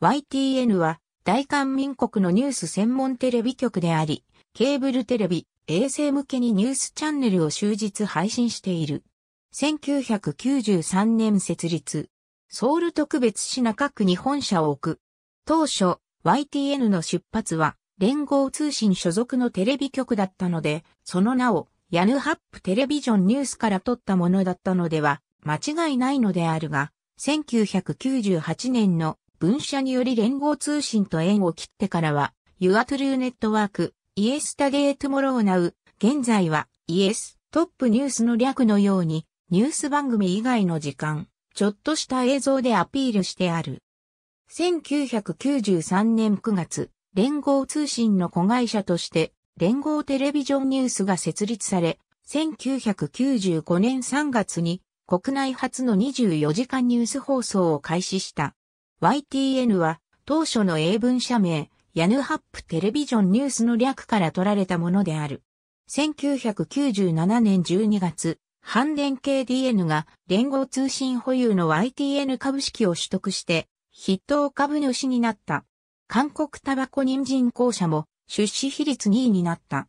YTN は大韓民国のニュース専門テレビ局であり、ケーブルテレビ、衛星向けにニュースチャンネルを終日配信している。1993年設立。ソウル特別市中区に本社を置く。当初、YTN の出発は、連合通信所属のテレビ局だったので、その名を、ヤヌハップテレビジョンニュースから取ったものだったのでは、間違いないのであるが、1998年の分社により連合通信と縁を切ってからは、ユアトゥルーネットワーク、イエスタデートモローナウ、現在はイエストップニュースの略のように、ニュース番組以外の時間、ちょっとした映像でアピールしてある。1993年9月、連合通信の子会社として、連合テレビジョンニュースが設立され、1995年3月に国内初の24時間ニュース放送を開始した。YTN は当初の英文社名、ヤヌハップテレビジョンニュースの略から取られたものである。1997年12月、韓電 KDN が連合通信保有の YTN 株式を取得して筆頭株主になった。韓国タバコ人参公社も出資比率2位になった。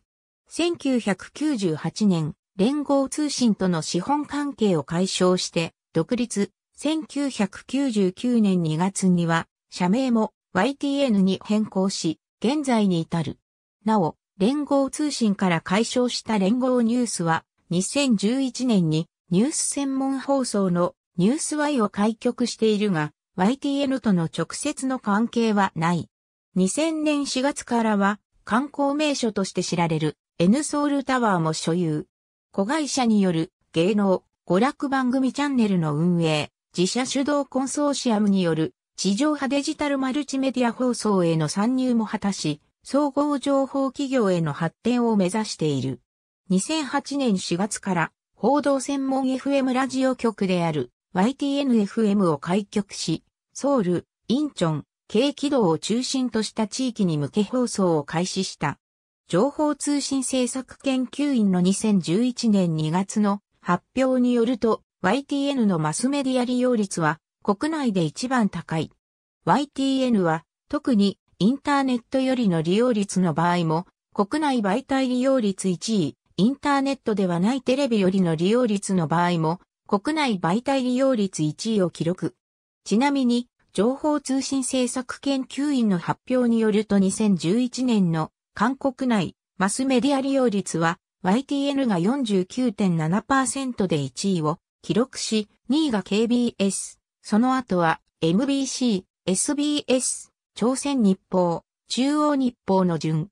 1998年、連合通信との資本関係を解消して独立。1999年2月には社名も YTN に変更し、現在に至る。なお、連合通信から解消した連合ニュースは、2011年にニュース専門放送のニュース Y を開局しているが、YTN との直接の関係はない。2000年4月からは観光名所として知られる N ソウルタワーも所有。子会社による芸能、娯楽番組チャンネルの運営、自社主導コンソーシアムによる地上波デジタルマルチメディア放送への参入も果たし、総合情報企業への発展を目指している。2008年4月から報道専門 FM ラジオ局である YTN-FM を開局し、ソウル、インチョン、軽軌道を中心とした地域に向け放送を開始した。情報通信政策研究員の2011年2月の発表によると YTN のマスメディア利用率は国内で一番高い。YTN は特にインターネットよりの利用率の場合も、国内媒体利用率1位、インターネットではないテレビよりの利用率の場合も、国内媒体利用率1位を記録。ちなみに、情報通信政策研究員の発表によると2011年の韓国内マスメディア利用率は YTN が49.7%で1位を記録し、2位が KBS、その後は MBC、SBS、朝鮮日報、中央日報の順。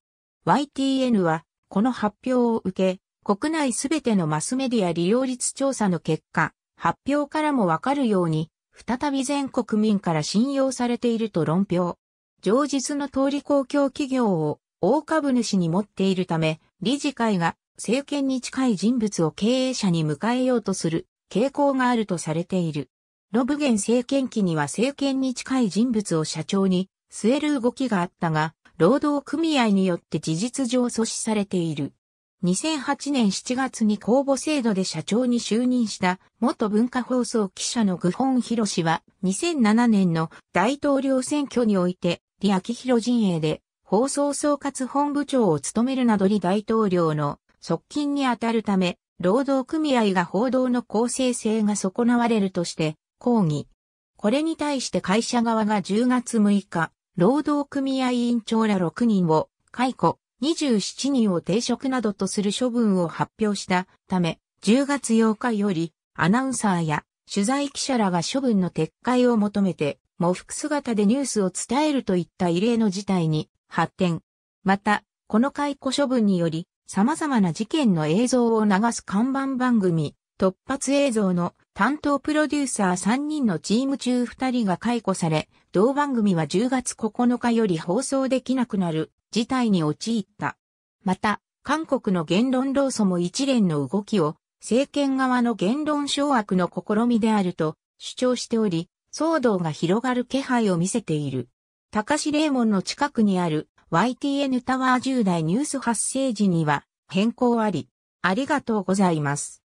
YTN は、この発表を受け、国内すべてのマスメディア利用率調査の結果、発表からもわかるように、再び全国民から信用されていると論評。上実の通り公共企業を大株主に持っているため、理事会が政権に近い人物を経営者に迎えようとする傾向があるとされている。ロブゲン政権期には政権に近い人物を社長に据える動きがあったが、労働組合によって事実上阻止されている。2008年7月に公募制度で社長に就任した元文化放送記者のグホンヒロ氏は2007年の大統領選挙において李明弘陣営で放送総括本部長を務めるなど李大統領の側近にあたるため労働組合が報道の公正性が損なわれるとして抗議。これに対して会社側が10月6日労働組合委員長ら6人を解雇、27人を停職などとする処分を発表したため、10月8日よりアナウンサーや取材記者らが処分の撤回を求めて、喪服姿でニュースを伝えるといった異例の事態に発展。また、この解雇処分により、様々な事件の映像を流す看板番組、突発映像の担当プロデューサー3人のチーム中2人が解雇され、同番組は10月9日より放送できなくなる事態に陥った。また、韓国の言論労組も一連の動きを政権側の言論掌握の試みであると主張しており、騒動が広がる気配を見せている。高志霊門の近くにある YTN タワー10代ニュース発生時には変更あり。ありがとうございます。